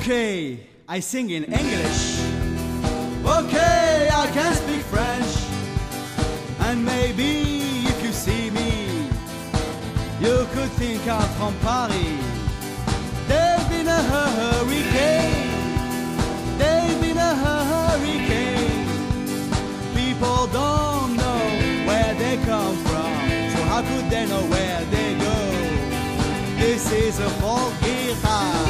Okay, I sing in English. Okay, I can speak French. And maybe if you see me, you could think I'm from Paris. There's been a hurricane. There's been a hurricane. People don't know where they come from. So how could they know where they go? This is a folk guitar.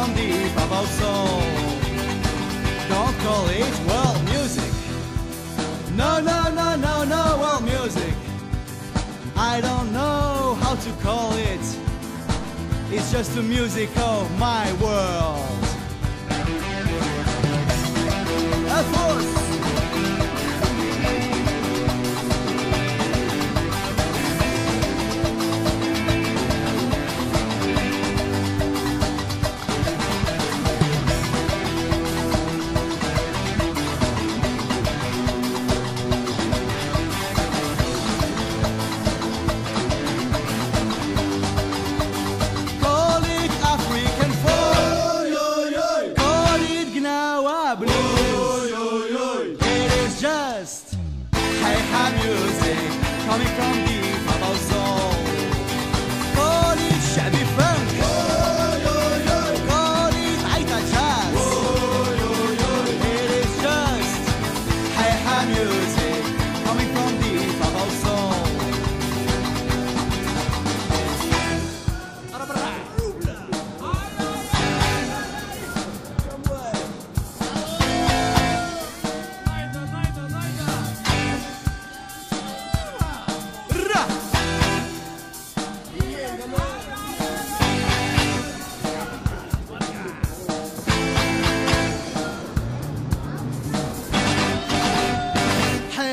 from deep above soul. Don't call it world music. No, no, no, no, no, world music. I don't know how to call it. It's just the music of my world. Gnawa blues. It is just hey-ha music coming from deep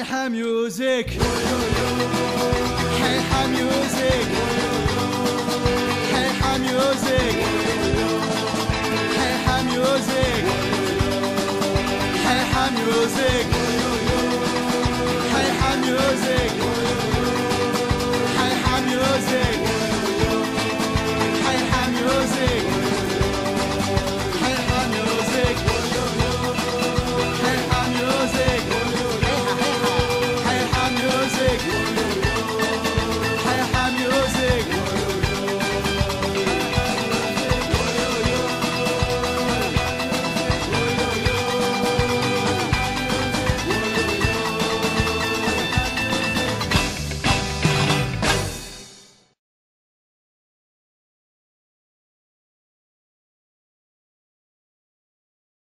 Hey music. Hey music. Hey music. Hey music. Hey music. Hey music.